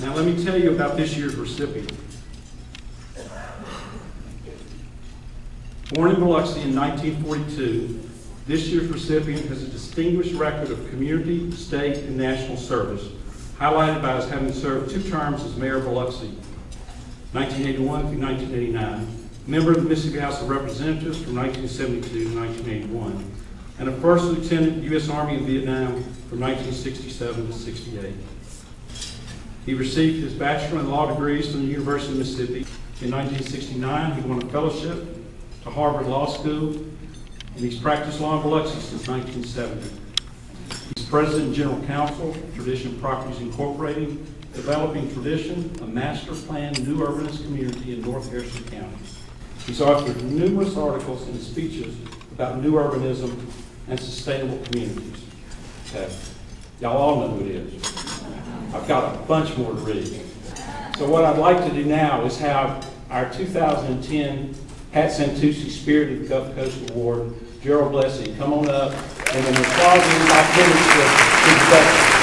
Now, let me tell you about this year's recipient. Born in Biloxi in 1942, this year's recipient has a distinguished record of community, state, and national service, highlighted by his having served two terms as mayor of Biloxi, 1981 through 1989, member of the Mississippi House of Representatives from 1972 to 1981, and a first lieutenant U.S. Army in Vietnam from 1967 to 68. He received his bachelor in law degrees from the University of Mississippi. In 1969, he won a fellowship to Harvard Law School, and he's practiced law in Biloxi since 1970. He's president and general counsel Tradition Properties Incorporated, developing Tradition, a master plan new urbanist community in North Harrison County. He's authored numerous articles and speeches about new urbanism and sustainable communities. Okay, y'all all know who it is. Got a bunch more to read. So what I'd like to do now is have our 2010 Pat Santucci Spirit of the Gulf Coast Award, Gerald Blessey, come on up, and then call him by his